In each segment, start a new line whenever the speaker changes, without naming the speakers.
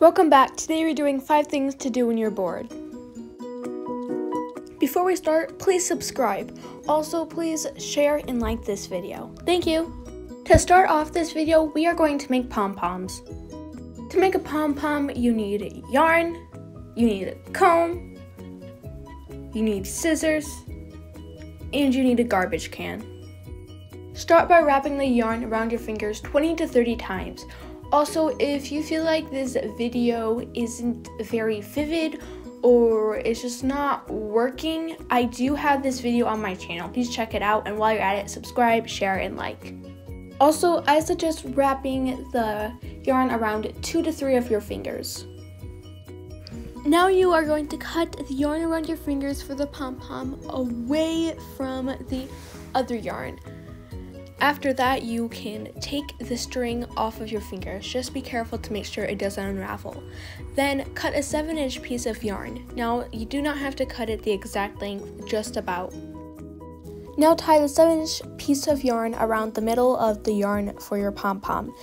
Welcome back. Today we're doing 5 things to do when you're bored. Before we start, please subscribe. Also, please share and like this video. Thank you. To start off this video, we are going to make pom-poms. To make a pom-pom, you need yarn, you need a comb, you need scissors, and you need a garbage can. Start by wrapping the yarn around your fingers 20 to 30 times. Also, if you feel like this video isn't very vivid or it's just not working, I do have this video on my channel. Please check it out and while you're at it, subscribe, share, and like. Also, I suggest wrapping the yarn around two to three of your fingers. Now you are going to cut the yarn around your fingers for the pom-pom away from the other yarn. After that, you can take the string off of your fingers. Just be careful to make sure it doesn't unravel. Then cut a 7 inch piece of yarn. Now, you do not have to cut it the exact length, just about. Now tie the 7 inch piece of yarn around the middle of the yarn for your pom-pom.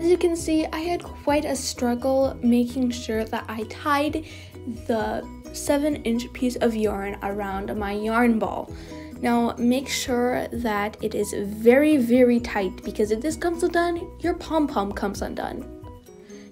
As you can see, I had quite a struggle making sure that I tied the 7 inch piece of yarn around my yarn ball. Now make sure that it is very very tight because if this comes undone, your pom-pom comes undone.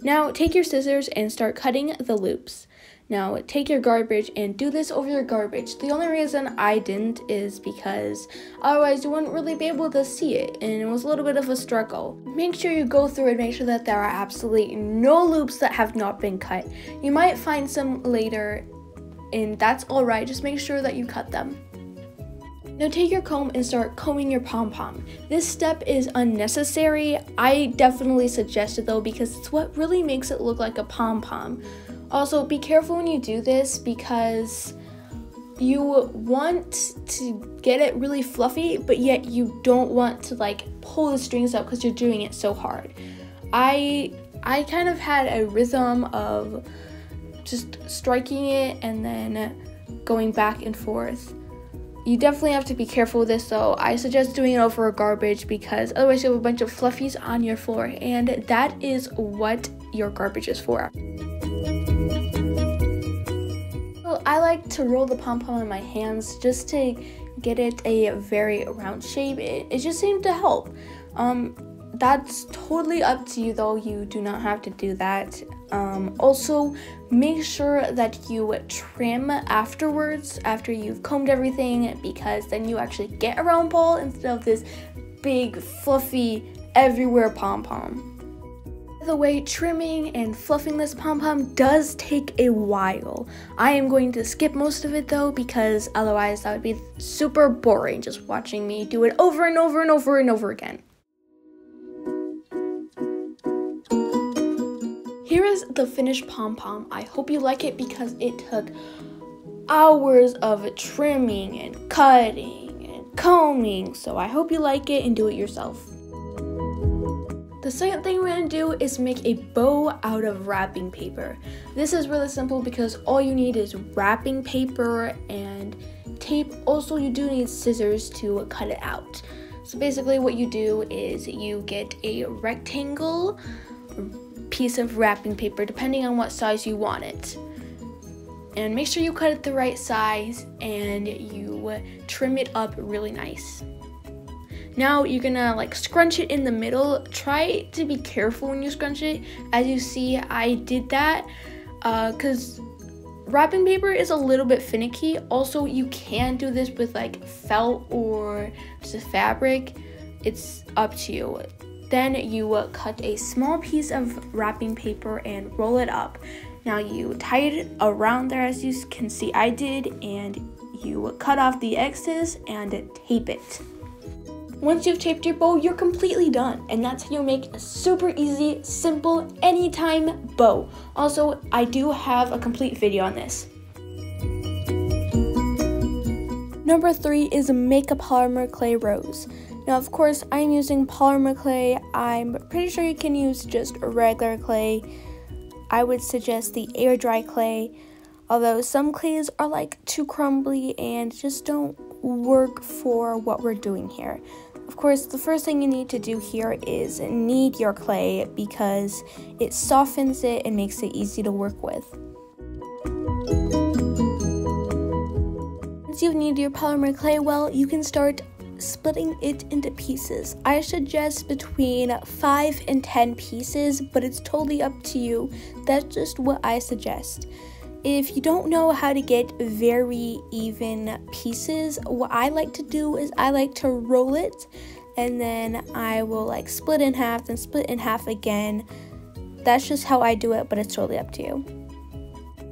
Now take your scissors and start cutting the loops. Now take your garbage and do this over your garbage. The only reason I didn't is because otherwise you wouldn't really be able to see it and it was a little bit of a struggle. Make sure you go through and make sure that there are absolutely no loops that have not been cut. You might find some later and that's alright, just make sure that you cut them. Now take your comb and start combing your pom-pom. This step is unnecessary. I definitely suggest it though because it's what really makes it look like a pom-pom. Also, be careful when you do this because you want to get it really fluffy, but yet you don't want to like pull the strings up because you're doing it so hard. I I kind of had a rhythm of just striking it and then going back and forth. You definitely have to be careful with this though. I suggest doing it over a garbage because otherwise you have a bunch of fluffies on your floor and that is what your garbage is for. So I like to roll the pom-pom in my hands just to get it a very round shape. It, it just seemed to help. Um, that's totally up to you though. You do not have to do that. Um, also, make sure that you trim afterwards after you've combed everything because then you actually get a round ball instead of this big, fluffy, everywhere pom pom. By the way, trimming and fluffing this pom pom does take a while. I am going to skip most of it though because otherwise that would be super boring just watching me do it over and over and over and over again. Here is the finished pom-pom. I hope you like it because it took hours of trimming and cutting and combing. So I hope you like it and do it yourself. The second thing we're to do is make a bow out of wrapping paper. This is really simple because all you need is wrapping paper and tape. Also, you do need scissors to cut it out. So basically what you do is you get a rectangle piece of wrapping paper depending on what size you want it. And make sure you cut it the right size and you trim it up really nice. Now you're gonna like scrunch it in the middle. Try to be careful when you scrunch it. As you see, I did that because uh, wrapping paper is a little bit finicky. Also, you can do this with like felt or just a fabric. It's up to you. Then you cut a small piece of wrapping paper and roll it up. Now you tie it around there as you can see I did and you cut off the excess and tape it. Once you've taped your bow, you're completely done. And that's how you make a super easy, simple, anytime bow. Also, I do have a complete video on this. Number three is a polymer clay rose. Now, of course, I'm using polymer clay. I'm pretty sure you can use just regular clay. I would suggest the air dry clay, although some clays are like too crumbly and just don't work for what we're doing here. Of course, the first thing you need to do here is knead your clay because it softens it and makes it easy to work with. Once you've kneaded your polymer clay well, you can start splitting it into pieces. I suggest between 5 and 10 pieces, but it's totally up to you. That's just what I suggest. If you don't know how to get very even pieces, what I like to do is I like to roll it and then I will like split in half, then split in half again. That's just how I do it, but it's totally up to you.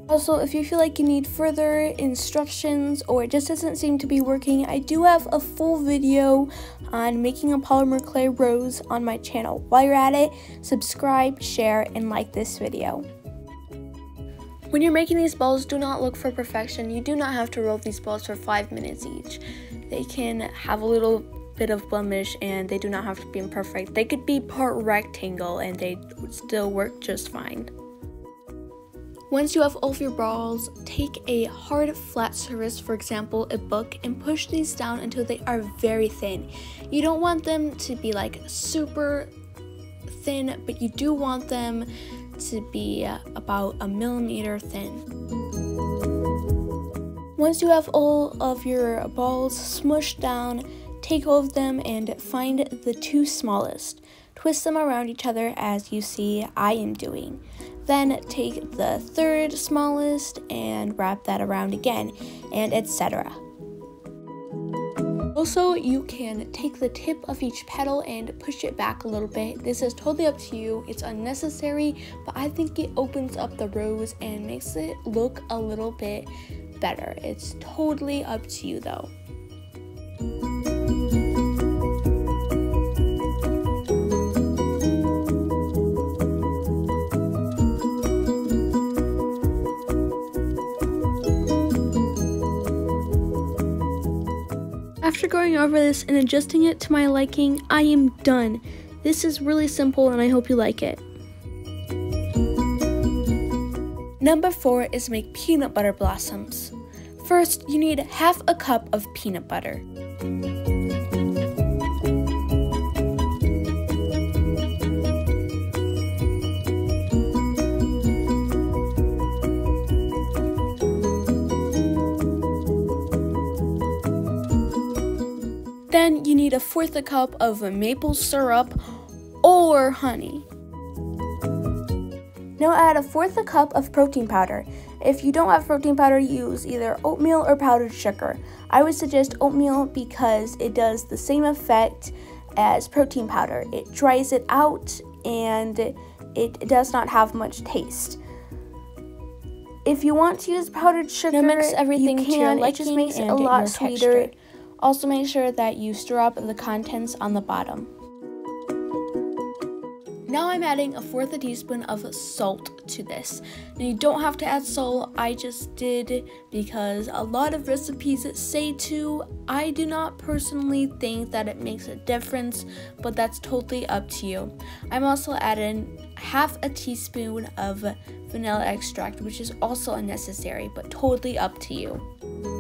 Also, if you feel like you need further instructions or it just doesn't seem to be working, I do have a full video on making a polymer clay rose on my channel. While you're at it, subscribe, share, and like this video. When you're making these balls, do not look for perfection. You do not have to roll these balls for 5 minutes each. They can have a little bit of blemish and they do not have to be imperfect. They could be part rectangle and they would still work just fine. Once you have all of your balls, take a hard flat surface, for example a book, and push these down until they are very thin. You don't want them to be like super thin, but you do want them to be uh, about a millimeter thin. Once you have all of your balls smushed down, take all of them and find the two smallest. Twist them around each other as you see I am doing. Then take the third smallest and wrap that around again, and etc. Also, you can take the tip of each petal and push it back a little bit. This is totally up to you. It's unnecessary, but I think it opens up the rose and makes it look a little bit better. It's totally up to you though. After going over this and adjusting it to my liking, I am done. This is really simple and I hope you like it. Number 4 is make peanut butter blossoms. First, you need half a cup of peanut butter. Then you need a fourth a cup of maple syrup or honey. Now add a fourth a cup of protein powder. If you don't have protein powder, use either oatmeal or powdered sugar. I would suggest oatmeal because it does the same effect as protein powder. It dries it out and it does not have much taste. If you want to use powdered sugar, now mix everything you can. it just makes it a lot sweeter. Texture. Also make sure that you stir up the contents on the bottom. Now I'm adding a fourth a teaspoon of salt to this. Now you don't have to add salt, I just did because a lot of recipes say to. I do not personally think that it makes a difference, but that's totally up to you. I'm also adding half a teaspoon of vanilla extract, which is also unnecessary, but totally up to you.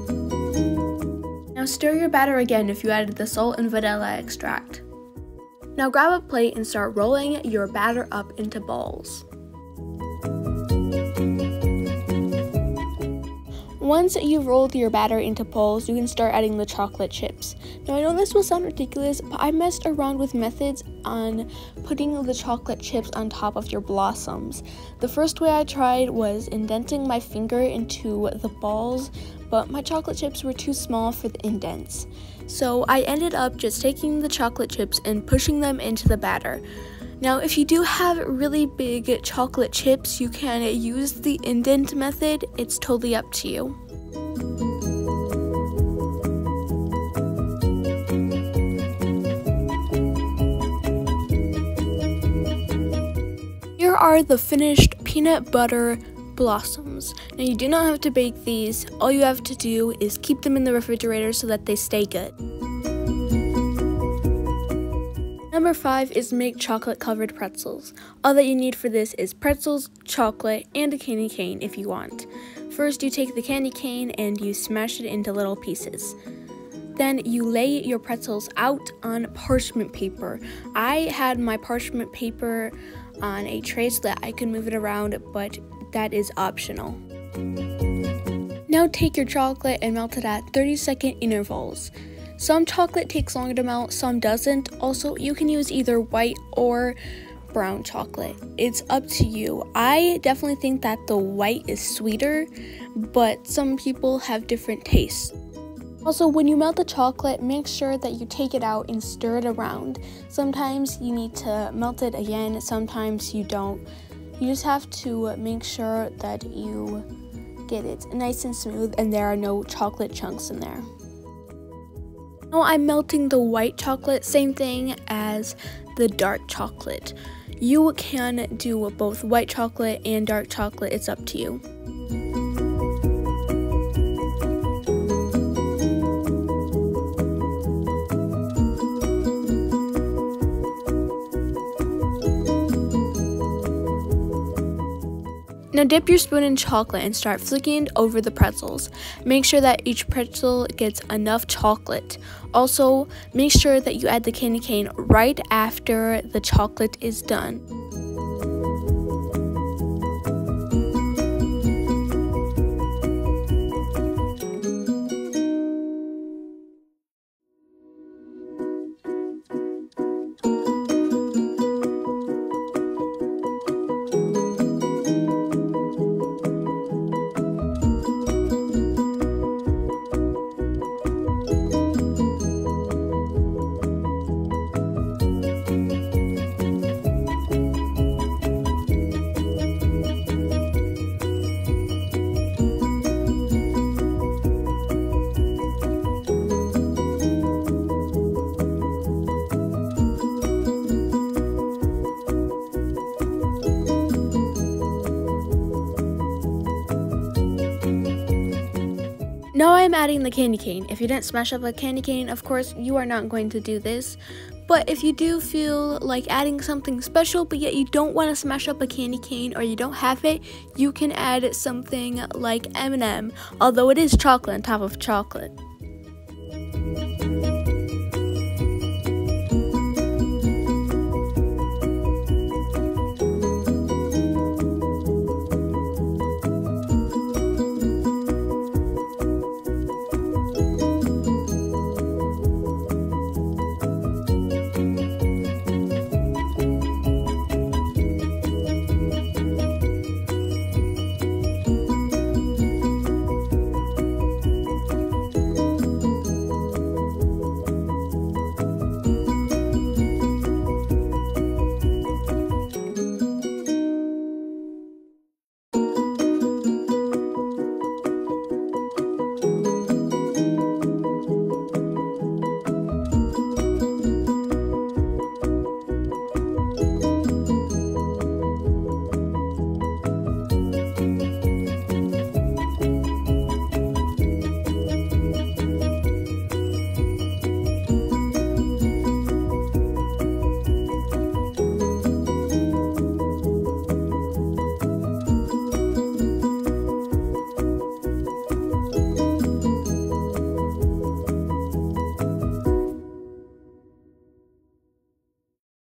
Stir your batter again if you added the salt and vanilla extract. Now grab a plate and start rolling your batter up into balls. Once you've rolled your batter into balls, you can start adding the chocolate chips. Now I know this will sound ridiculous, but I messed around with methods on putting the chocolate chips on top of your blossoms. The first way I tried was indenting my finger into the balls but my chocolate chips were too small for the indents. So I ended up just taking the chocolate chips and pushing them into the batter. Now, if you do have really big chocolate chips, you can use the indent method. It's totally up to you. Here are the finished peanut butter blossoms. Now you do not have to bake these, all you have to do is keep them in the refrigerator so that they stay good. Number 5 is make chocolate covered pretzels. All that you need for this is pretzels, chocolate, and a candy cane if you want. First you take the candy cane and you smash it into little pieces. Then you lay your pretzels out on parchment paper. I had my parchment paper on a tray so that I could move it around, but that is optional. Now take your chocolate and melt it at 30 second intervals. Some chocolate takes longer to melt, some doesn't. Also, you can use either white or brown chocolate. It's up to you. I definitely think that the white is sweeter, but some people have different tastes. Also, when you melt the chocolate, make sure that you take it out and stir it around. Sometimes you need to melt it again, sometimes you don't. You just have to make sure that you get it nice and smooth and there are no chocolate chunks in there. Now I'm melting the white chocolate, same thing as the dark chocolate. You can do both white chocolate and dark chocolate, it's up to you. Now dip your spoon in chocolate and start flicking it over the pretzels. Make sure that each pretzel gets enough chocolate. Also, make sure that you add the candy cane right after the chocolate is done. Now I'm adding the candy cane. If you didn't smash up a candy cane, of course, you are not going to do this. But if you do feel like adding something special, but yet you don't want to smash up a candy cane or you don't have it, you can add something like M&M, although it is chocolate on top of chocolate.